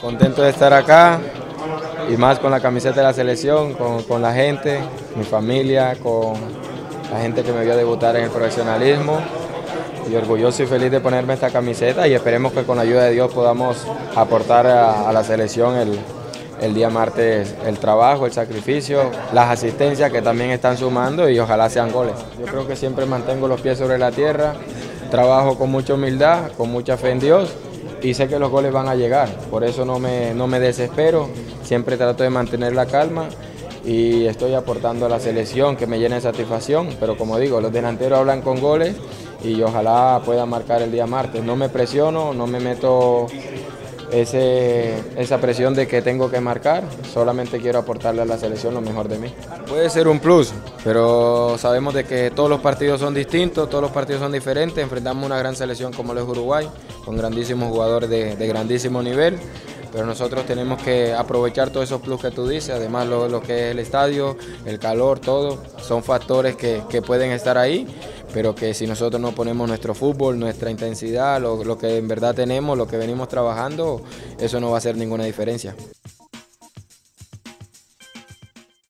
Contento de estar acá y más con la camiseta de la selección, con, la gente, mi familia, con la gente que me vio debutar en el profesionalismo y orgulloso y feliz de ponerme esta camiseta y esperemos que con la ayuda de Dios podamos aportar a, la selección el, el, día martes el trabajo, el sacrificio, las asistencias que también están sumando y ojalá sean goles. Yo creo que siempre mantengo los pies sobre la tierra, trabajo con mucha humildad, con mucha fe en Dios y sé que los goles van a llegar, por eso no me, no me desespero, siempre trato de mantener la calma y estoy aportando a la selección que me llene de satisfacción, pero como digo, los delanteros hablan con goles y ojalá pueda marcar el día martes. No me presiono, no me meto ese, esa presión de que tengo que marcar, solamente quiero aportarle a la selección lo mejor de mí. Puede ser un plus, pero sabemos de que todos los partidos son distintos, todos los partidos son diferentes, enfrentamos una gran selección como lo es Uruguay, con grandísimos jugadores de, grandísimo nivel, pero nosotros tenemos que aprovechar todos esos plus que tú dices, además lo, que es el estadio, el calor, todo, son factores que, que pueden estar ahí pero que si nosotros no ponemos nuestro fútbol, nuestra intensidad, lo, lo que en verdad tenemos, lo que venimos trabajando, eso no va a hacer ninguna diferencia.